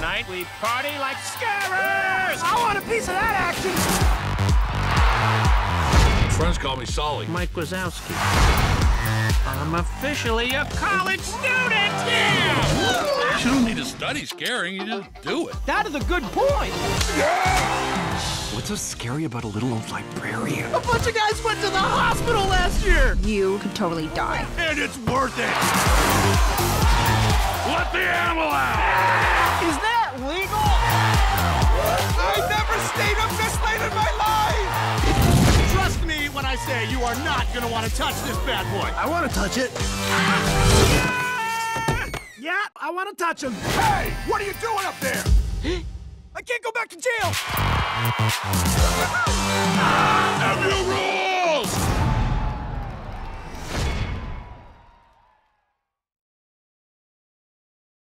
night, we party like scarers! I want a piece of that action! Friends call me Sulley. Mike Wazowski. I'm officially a college student! Yeah! You don't need to study scaring, you just do it. That is a good point! What's so scary about a little old librarian? A bunch of guys went to the hospital last year! You could totally die. And it's worth it! Let the animal out! Is that I say you are not gonna want to touch this bad boy. I want to touch it. Yeah, I want to touch him. Hey, what are you doing up there? I can't go back to jail! Have you ruined